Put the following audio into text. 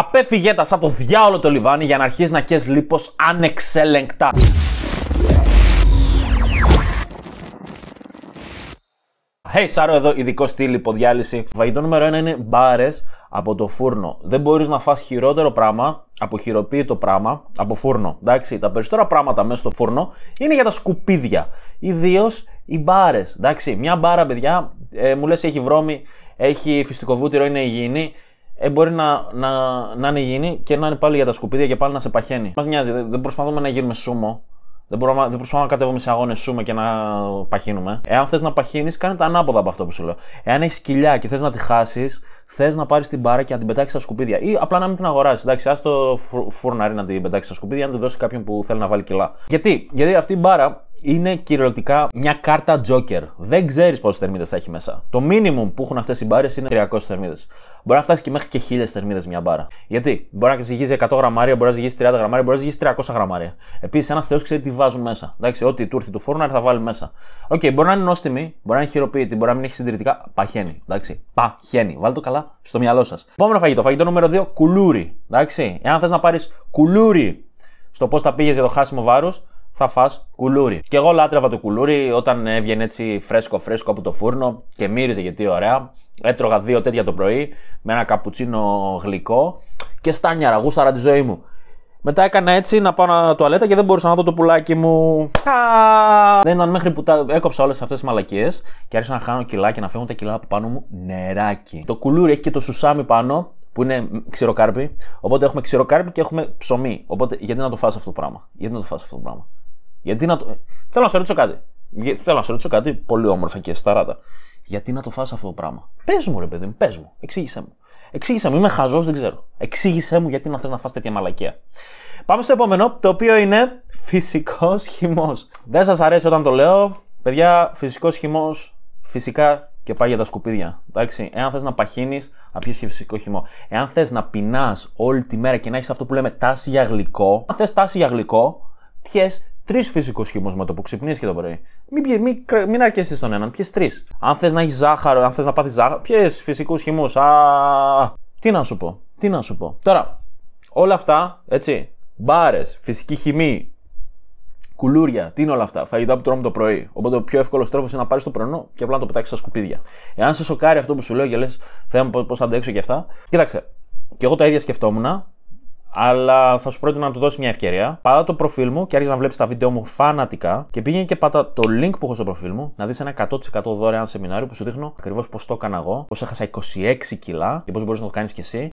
Απέφυγε τα σαν το διάολο το λιβάνι για να αρχίσεις να κες λίπος ανεξέλεγκτα. Hey, Σάρο εδώ, ειδικό στυλ υποδιάλυση. Φαγητό νούμερο 1 είναι μπάρες από το φούρνο. Δεν μπορείς να φας χειρότερο πράγμα από χειροποίητο πράγμα από φούρνο. Εντάξει, τα περισσότερα πράγματα μέσα στο φούρνο είναι για τα σκουπίδια. Ιδίως οι μπάρες. Εντάξει, μια μπάρα, παιδιά, ε, μου λες έχει βρώμη, έχει φυστικό βούτυρο, είναι υγιεινή. Ε, μπορεί να, να, να είναι υγιεινή και να είναι πάλι για τα σκουπίδια και πάλι να σε παχαίνει. Μας νοιάζει, δεν προσπαθούμε να γίνουμε σούμο. Δεν, μπορούμε, δεν προσπαθούμε να κατέβουμε σε αγώνες σούμε και να παχύνουμε. Εάν θες να παχύνεις, κάνε τα ανάποδα από αυτό που σου λέω. Εάν έχεις κοιλιά και θες να τη χάσεις, θες να πάρεις την μπάρα και να την πετάξεις στα σκουπίδια. Ή απλά να μην την αγοράσεις. Εντάξει, ας το φουρναρί να την πετάξεις στα σκουπίδια, να την δώσει κάποιον που θέλει να βάλει κιλά. Γιατί, Γιατί αυτή η μπάρα είναι κυριολεκτικά μια κάρτα Joker. Δεν ξέρεις πόσες θερμίδες θα έχει μέσα. Το minimum που έχουν αυτές οι μπάρες είναι 300 θερμίδες. Μπορεί να φτάσει και μέχρι και 1000 θερμίδες μια μπάρα. Γιατί; Μπορεί να ζυγίζει 100 γραμμάρια, μπορεί να ζυγίζει 30 γραμμάρια, μπορεί να ζυγίζει 300 γραμμάρια. Επίσης, ένας θεός ξέρει τι βάζουν μέσα. Εντάξει, ό,τι του έρθει του φούρνου θα βάλει μέσα. OK, okay, μπορεί να είναι νόστιμη, μπορεί να είναι χειροποίητη, μπορεί να μην έχει συντηρητικά. Παχαίνει. Εντάξει, παχαίνει. Βάλτε το καλά στο μυαλό σας. Επόμενο φαγητό, φαγητό νούμερο 2, κουλούρι. Εντάξει, εάν θες να πάρεις κουλούρι στο πώς θα πήγες για το χάσιμο βάρους, θα φας κουλούρι. Και εγώ λάτρευα το κουλούρι όταν έβγαινε έτσι φρέσκο φρέσκο από το φούρνο και μύριζε τι ωραία. Έτρωγα δύο τέτοια το πρωί με ένα καπουτσίνο γλυκό και στάνιαρα, γούσταρα τη ζωή μου. Μετά έκανα έτσι να πάω να τουαλέτα και δεν μπορούσα να δω το πουλάκι μου. Α, δεν ήταν μέχρι που τα... έκοψα όλες αυτές τις μαλακίες και άρχισα να χάνω κιλά και να φεύγουν τα κιλά από πάνω μου νεράκι. Το κουλούρι έχει και το σουσάμι πάνω που είναι ξηροκάρπι. Οπότε έχουμε ξηροκάρπι και έχουμε ψωμί. Οπότε γιατί να το φας αυτό το πράγμα; Γιατί να το φας αυτό το πράγμα; Γιατί να το. Θέλω να σου ρωτήσω κάτι. Θέλω να σου ρωτήσω κάτι πολύ όμορφα και σταράτα. Γιατί να το φας αυτό το πράγμα; Πες μου, ρε παιδί μου, πες μου. Εξήγησέ μου. Εξήγησέ μου. Είμαι χαζός, δεν ξέρω. Εξήγησέ μου γιατί να θες να φας τέτοια μαλακία. Πάμε στο επόμενο, το οποίο είναι φυσικός χυμός. Δεν σας αρέσει όταν το λέω. Παιδιά, φυσικός χυμός φυσικά και πάει για τα σκουπίδια. Εντάξει, εάν θες να παχύνεις, να πιει φυσικό χυμό. Εάν θες να πεινάς όλη τη μέρα και να έχεις αυτό που λέμε τάση για γλυκό, αν θες τάση για γλυκό, πιες τρεις φυσικούς χυμούς με το που ξυπνήσεις και το πρωί. Μην, μην, μην αρκέσεις στον έναν, πιες τρεις. Αν θες να έχεις ζάχαρο, αν θες να πάθεις ζάχαρο, πιες φυσικούς χυμούς. Α, τι να σου πω, τι να σου πω. Τώρα, όλα αυτά, έτσι, μπάρες, φυσική χυμή, κουλούρια, τι είναι όλα αυτά; Φαγητά που τρώμε το πρωί. Οπότε ο πιο εύκολος τρόπος είναι να πάρεις το πρωινό και απλά να το πετάξεις στα σκουπίδια. Εάν σε σοκάρει αυτό που σου λέω και λες, θέλω πώς θα αντέξω και αυτά, κοίταξε. Και εγώ τα ίδια σκεφτόμουν αλλά θα σου πρότεινα να του δώσεις μια ευκαιρία. Πάτα το προφίλ μου και άρχισε να βλέπεις τα βίντεο μου φανατικά και πήγαινε και πάτα το link που έχω στο προφίλ μου να δεις ένα 100% δωρεάν σεμινάριο που σου δείχνω ακριβώς πώς το έκανα εγώ, πώς έχασα 26 κιλά και πώς μπορείς να το κάνεις κι εσύ